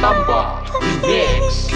Pratamba Remix